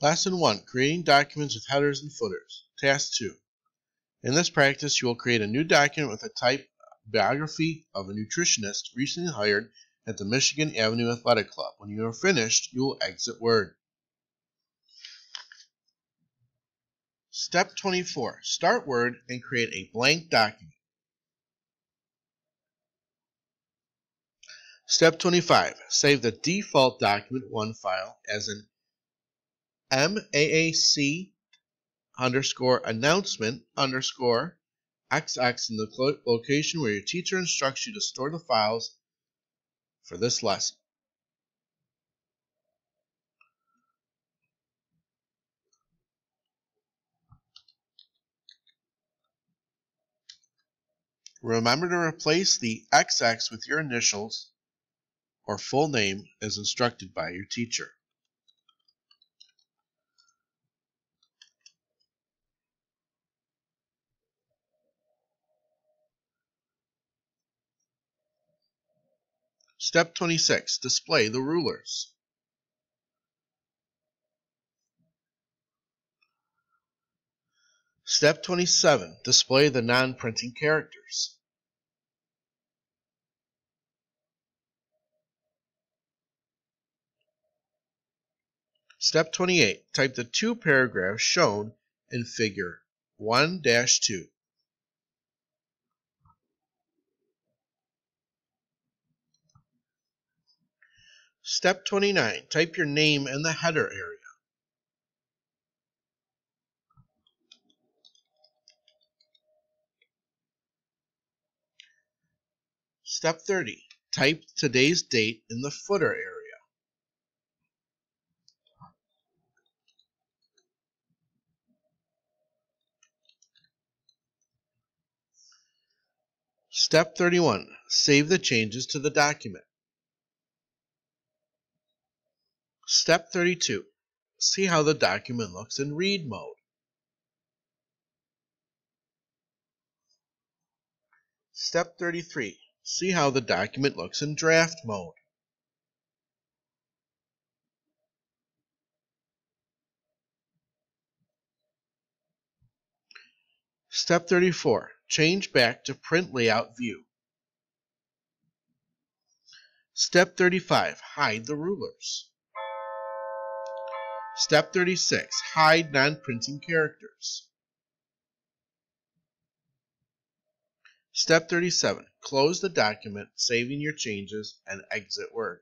Lesson 1 Creating Documents with Headers and Footers. Task 2. In this practice, you will create a new document with a type biography of a nutritionist recently hired at the Michigan Avenue Athletic Club. When you are finished, you will exit Word. Step 24. Start Word and create a blank document. Step 25. Save the default document 1 file as an MAAC underscore announcement underscore XX in the location where your teacher instructs you to store the files for this lesson. Remember to replace the XX with your initials or full name as instructed by your teacher. Step 26. Display the rulers. Step 27. Display the non-printing characters. Step 28. Type the two paragraphs shown in Figure 1-2. Step 29. Type your name in the header area. Step 30. Type today's date in the footer area. Step 31. Save the changes to the document. Step 32. See how the document looks in read mode. Step 33. See how the document looks in draft mode. Step 34. Change back to print layout view. Step 35. Hide the rulers. Step 36. Hide non-printing characters. Step 37. Close the document, saving your changes, and exit Word.